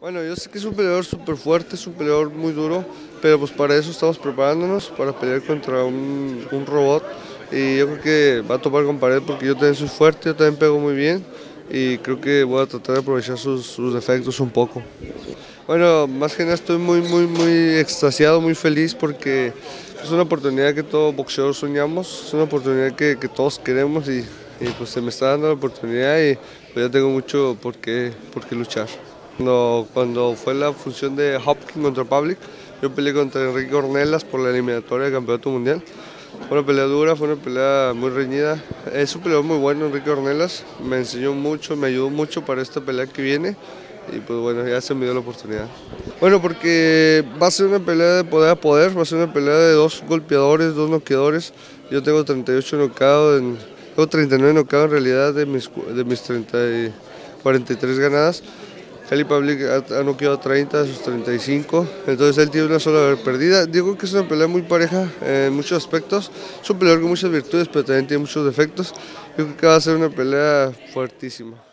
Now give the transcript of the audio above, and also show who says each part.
Speaker 1: Bueno, yo sé que es un peleador súper fuerte, es un peleador muy duro, pero pues para eso estamos preparándonos, para pelear contra un, un robot. Y yo creo que va a topar con pared porque yo también soy fuerte, yo también pego muy bien y creo que voy a tratar de aprovechar sus, sus defectos un poco. Bueno, más que nada estoy muy, muy, muy extasiado, muy feliz porque es una oportunidad que todo boxeador soñamos, es una oportunidad que, que todos queremos y, y, pues se me está dando la oportunidad y pues ya tengo mucho por qué, por qué luchar. Cuando, cuando fue la función de Hopkins contra Public, yo peleé contra Enrique Ornelas por la eliminatoria del Campeonato Mundial. Fue una pelea dura, fue una pelea muy reñida. Es un peleador muy bueno, Enrique Ornelas. Me enseñó mucho, me ayudó mucho para esta pelea que viene. Y pues bueno, ya se me dio la oportunidad. Bueno, porque va a ser una pelea de poder a poder, va a ser una pelea de dos golpeadores, dos noqueadores. Yo tengo 38 nocados, tengo 39 nocados en realidad de mis, de mis 30 43 ganadas. Cali Public ha, noqueado 30 de sus 35, entonces él tiene una sola perdida. Digo que es una pelea muy pareja en muchos aspectos. Es un peleador con muchas virtudes, pero también tiene muchos defectos. Yo creo que va a ser una pelea fuertísima.